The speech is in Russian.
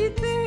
и ты